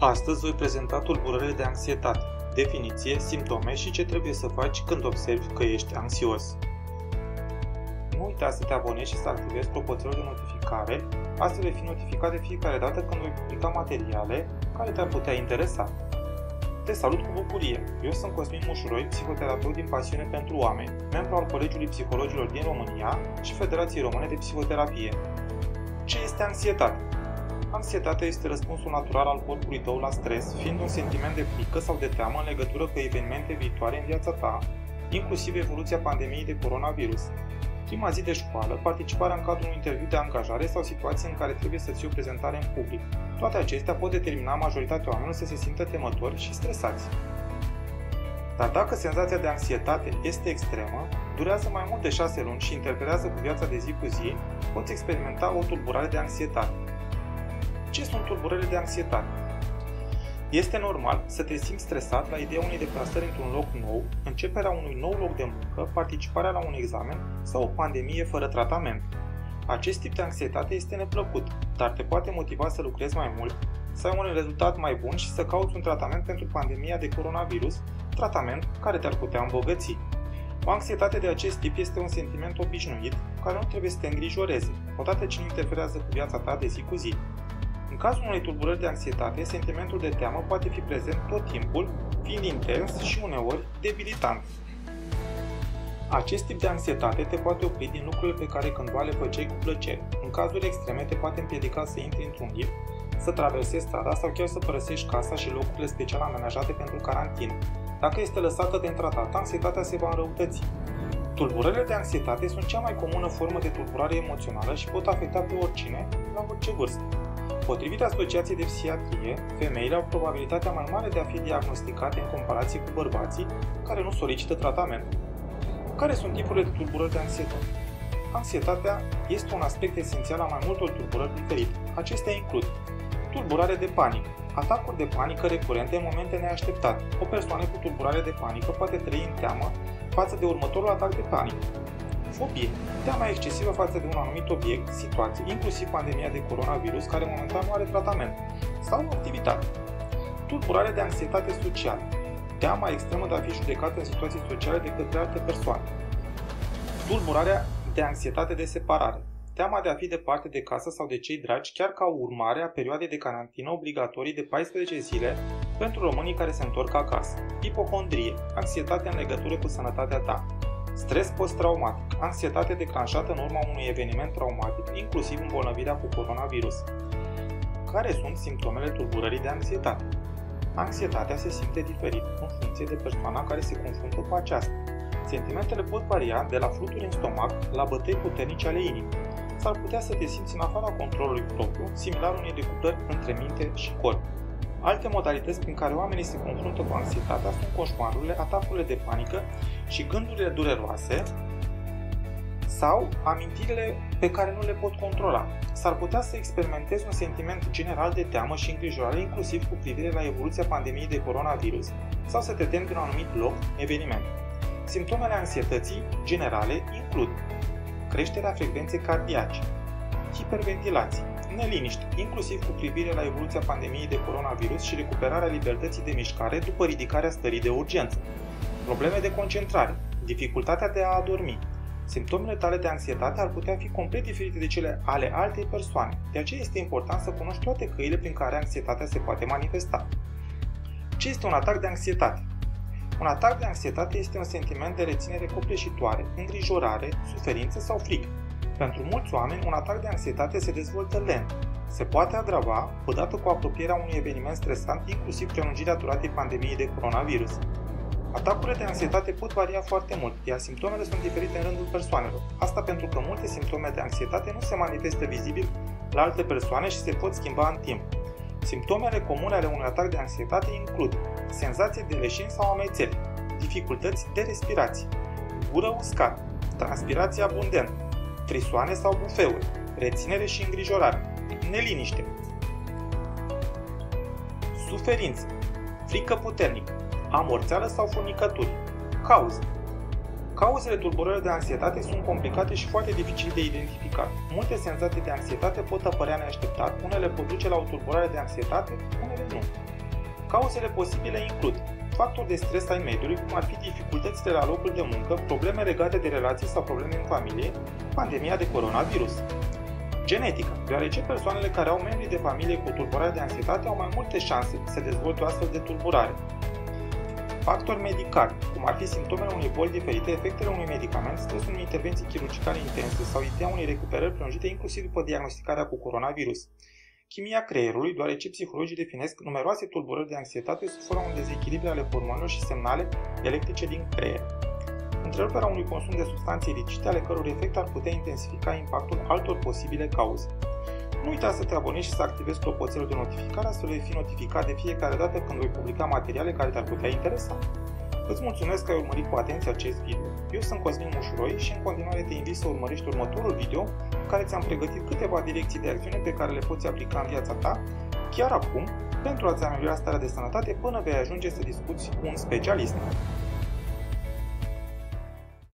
Astăzi voi prezenta tulburările de anxietate, definiție, simptome și ce trebuie să faci când observi că ești anxios. Nu uita să te abonezi și să activezi clopoțelul de notificare, astfel vei fi notificat de fiecare dată când voi publica materiale care te-ar putea interesa. Te salut cu bucurie! Eu sunt Cosmin Mușuroi, psihoterapeut din pasiune pentru oameni, membru al Colegiului Psihologilor din România și Federației Române de Psihoterapie. Ce este anxietate? Anxietatea este răspunsul natural al corpului tău la stres, fiind un sentiment de frică sau de teamă în legătură cu evenimente viitoare în viața ta, inclusiv evoluția pandemiei de coronavirus. Prima zi de școală, participarea în cadrul unui interviu de angajare sau situații în care trebuie să ții o prezentare în public. Toate acestea pot determina majoritatea oamenilor să se simtă temători și stresați. Dar dacă senzația de anxietate este extremă, durează mai mult de 6 luni și interferează cu viața de zi cu zi, poți experimenta o tulburare de anxietate. Ce sunt tulburările de anxietate? Este normal să te simți stresat la ideea unei deplasări într-un loc nou, începerea unui nou loc de muncă, participarea la un examen sau o pandemie fără tratament. Acest tip de anxietate este neplăcut, dar te poate motiva să lucrezi mai mult, să ai un rezultat mai bun și să cauți un tratament pentru pandemia de coronavirus, tratament care te-ar putea îmbogăți. O anxietate de acest tip este un sentiment obișnuit care nu trebuie să te îngrijoreze, odată ce nu interferează cu viața ta de zi cu zi. În cazul unei tulburări de anxietate, sentimentul de teamă poate fi prezent tot timpul, fiind intens și uneori debilitant. Acest tip de anxietate te poate opri din lucrurile pe care cândva le făceai cu plăcere. În cazuri extreme te poate împiedica să intri într-un lift, să traversezi strada sau chiar să părăsești casa și locurile special amenajate pentru carantină. Dacă este lăsată de întratat, anxietatea se va înrăutăți. Tulburările de anxietate sunt cea mai comună formă de tulburare emoțională și pot afecta pe oricine, la orice vârstă. Potrivit Asociației de Psihiatrie, femeile au probabilitatea mai mare de a fi diagnosticate în comparație cu bărbații care nu solicită tratament. Care sunt tipurile de tulburări de anxietate? Anxietatea este un aspect esențial a mai multor tulburări diferite. Acestea includ tulburare de panică, atacuri de panică recurente în momente neașteptate. O persoană cu tulburare de panică poate trăi în teamă față de următorul atac de panică. Fobie. Teama excesivă față de un anumit obiect, situație, inclusiv pandemia de coronavirus, care momentan nu are tratament, sau o activitate. Tulburare de anxietate socială. Teama extremă de a fi judecat în situații sociale de către alte persoane. Tulburarea de anxietate de separare. Teama de a fi departe de casă sau de cei dragi, chiar ca urmare a perioadei de carantină obligatorii de 14 zile pentru românii care se întorc acasă. Ipocondrie. Anxietate în legătură cu sănătatea ta. Stres post-traumatic, ansietate declanșată în urma unui eveniment traumatic, inclusiv îmbolnăvirea cu coronavirus. Care sunt simptomele tulburării de anxietate? Anxietatea se simte diferit în funcție de persoana care se confruntă cu aceasta. Sentimentele pot varia de la fluturi în stomac la bătăi puternice ale inimii. S-ar putea să te simți în afara controlului propriu, similar unei decuplări între minte și corp. Alte modalități prin care oamenii se confruntă cu anxietatea sunt coșmarurile, atacurile de panică și gândurile dureroase sau amintirile pe care nu le pot controla. S-ar putea să experimentezi un sentiment general de teamă și îngrijorare, inclusiv cu privire la evoluția pandemiei de coronavirus, sau să te temi de un anumit loc, eveniment. Simptomele anxietății generale includ creșterea frecvenței cardiace, hiperventilație, neliniște, inclusiv cu privire la evoluția pandemiei de coronavirus și recuperarea libertății de mișcare după ridicarea stării de urgență, probleme de concentrare, dificultatea de a adormi. Simptomele tale de anxietate ar putea fi complet diferite de cele ale altei persoane, de aceea este important să cunoști toate căile prin care anxietatea se poate manifesta. Ce este un atac de anxietate? Un atac de anxietate este un sentiment de reținere copleșitoare, îngrijorare, suferință sau frică. Pentru mulți oameni, un atac de anxietate se dezvoltă lent. Se poate agrava odată cu apropierea unui eveniment stresant, inclusiv prelungirea duratei pandemiei de coronavirus. Atacurile de anxietate pot varia foarte mult, iar simptomele sunt diferite în rândul persoanelor. Asta pentru că multe simptome de anxietate nu se manifestă vizibil la alte persoane și se pot schimba în timp. Simptomele comune ale unui atac de anxietate includ senzație de leșin sau amețeli, dificultăți de respirație, gură uscată, transpirație abundentă, trisoane sau bufeuri, reținere și îngrijorare, neliniște, suferință, frică puternică, amorțeală sau funicături, cauză. Cauzele tulburării de anxietate sunt complicate și foarte dificil de identificat. Multe senzații de anxietate pot apărea neașteptat, unele pot duce la o tulburare de anxietate, unele nu. Cauzele posibile includ factori de stres ai mediului, cum ar fi dificultățile la locul de muncă, probleme legate de relații sau probleme în familie, pandemia de coronavirus. Genetica, deoarece persoanele care au membri de familie cu tulburare de anxietate au mai multe șanse să dezvolte o astfel de tulburare. Factori medicali, cum ar fi simptomele unei boli diferite, efectele unui medicament, stresul unei intervenții chirurgicale intense sau ideea unei recuperări prelungite, inclusiv după diagnosticarea cu coronavirus. Chimia creierului, deoarece psihologii definesc numeroase tulburări de anxietate sub forma unui dezechilibre ale hormonilor și semnale electrice din creier. Întreruperea unui consum de substanțe ilicite ale căror efect ar putea intensifica impactul altor posibile cauze. Nu uita să te abonezi și să activezi clopoțelul de notificare astfel vei fi notificat de fiecare dată când voi publica materiale care te-ar putea interesa. Îți mulțumesc că ai urmărit cu atenție acest video. Eu sunt Cosmin Mușuroi și în continuare te invit să urmărești următorul video în care ți-am pregătit câteva direcții de acțiune pe care le poți aplica în viața ta chiar acum pentru a-ți ameliora starea de sănătate până vei ajunge să discuți cu un specialist.